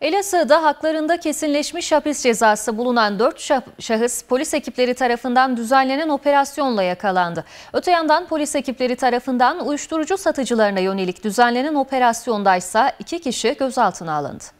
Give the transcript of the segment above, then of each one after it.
Elazığ'da haklarında kesinleşmiş hapis cezası bulunan 4 şahıs polis ekipleri tarafından düzenlenen operasyonla yakalandı. Öte yandan polis ekipleri tarafından uyuşturucu satıcılarına yönelik düzenlenen operasyondaysa 2 kişi gözaltına alındı.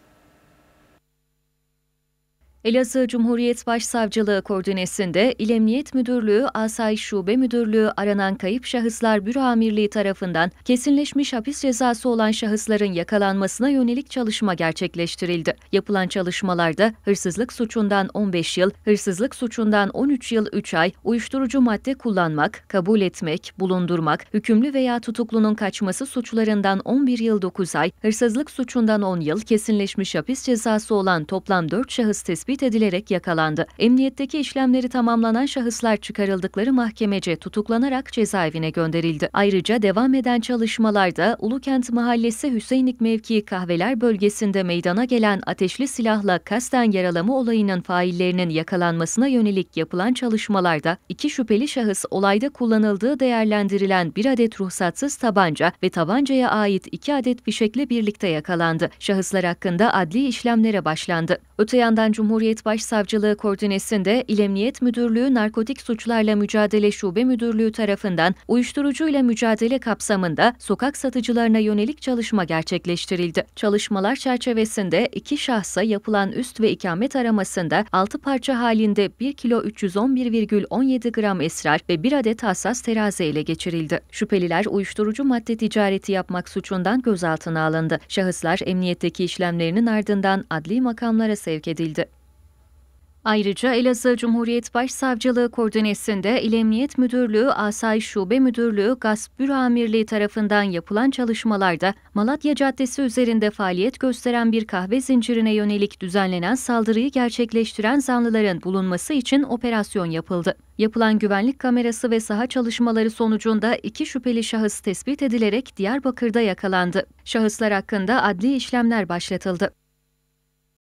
Elazığ Cumhuriyet Başsavcılığı koordinesinde İl Emniyet Müdürlüğü, Asayiş Şube Müdürlüğü aranan kayıp şahıslar büro amirliği tarafından kesinleşmiş hapis cezası olan şahısların yakalanmasına yönelik çalışma gerçekleştirildi. Yapılan çalışmalarda hırsızlık suçundan 15 yıl, hırsızlık suçundan 13 yıl 3 ay, uyuşturucu madde kullanmak, kabul etmek, bulundurmak, hükümlü veya tutuklunun kaçması suçlarından 11 yıl 9 ay, hırsızlık suçundan 10 yıl kesinleşmiş hapis cezası olan toplam 4 şahıs tespit tespit edilerek yakalandı. Emniyetteki işlemleri tamamlanan şahıslar çıkarıldıkları mahkemece tutuklanarak cezaevine gönderildi. Ayrıca devam eden çalışmalarda Ulukent Mahallesi Hüseyinlik mevkii kahveler bölgesinde meydana gelen ateşli silahla kasten yaralama olayının faillerinin yakalanmasına yönelik yapılan çalışmalarda iki şüpheli şahıs olayda kullanıldığı değerlendirilen bir adet ruhsatsız tabanca ve tabancaya ait iki adet fişekle birlikte yakalandı. Şahıslar hakkında adli işlemlere başlandı. Öte yandan Cumhuriyet Cumhuriyet Başsavcılığı koordinesinde İl Emniyet Müdürlüğü Narkotik Suçlarla Mücadele Şube Müdürlüğü tarafından uyuşturucuyla mücadele kapsamında sokak satıcılarına yönelik çalışma gerçekleştirildi. Çalışmalar çerçevesinde iki şahsa yapılan üst ve ikamet aramasında 6 parça halinde 1 kilo 311,17 gram esrar ve 1 adet hassas terazi ele geçirildi. Şüpheliler uyuşturucu madde ticareti yapmak suçundan gözaltına alındı. Şahıslar emniyetteki işlemlerinin ardından adli makamlara sevk edildi. Ayrıca Elazığ Cumhuriyet Başsavcılığı koordinesinde İl Emniyet Müdürlüğü, Asayiş Şube Müdürlüğü, Gasp Büro Amirliği tarafından yapılan çalışmalarda Malatya Caddesi üzerinde faaliyet gösteren bir kahve zincirine yönelik düzenlenen saldırıyı gerçekleştiren zanlıların bulunması için operasyon yapıldı. Yapılan güvenlik kamerası ve saha çalışmaları sonucunda iki şüpheli şahıs tespit edilerek Diyarbakır'da yakalandı. Şahıslar hakkında adli işlemler başlatıldı.